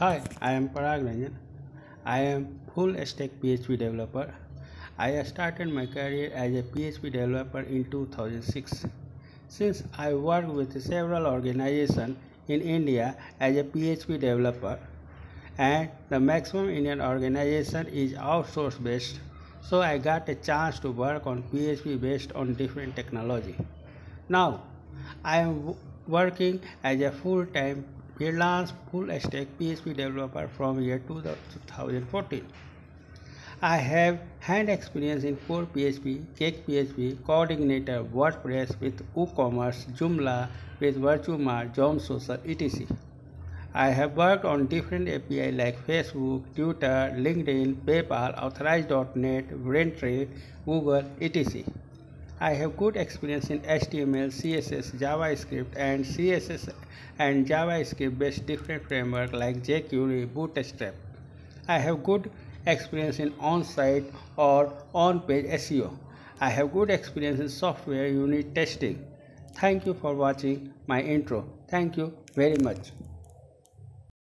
Hi, I am Parag Ranjan. I am full stack PHP developer. I started my career as a PHP developer in 2006. Since I worked with several organizations in India as a PHP developer, and the maximum Indian organization is outsource based, so I got a chance to work on PHP based on different technology. Now, I am working as a full-time freelance full stack PHP developer from year 2014. I have hand experience in core PHP, Cake PHP, CodeIgniter, WordPress with WooCommerce, Joomla with VirtueMart, Jom Social, etc. I have worked on different API like Facebook, Twitter, LinkedIn, PayPal, Authorize.net, Braintree, Google, etc. I have good experience in HTML, CSS, JavaScript, and CSS and JavaScript based different framework like jQuery, Bootstrap. I have good experience in on-site or on-page SEO. I have good experience in software unit testing. Thank you for watching my intro. Thank you very much.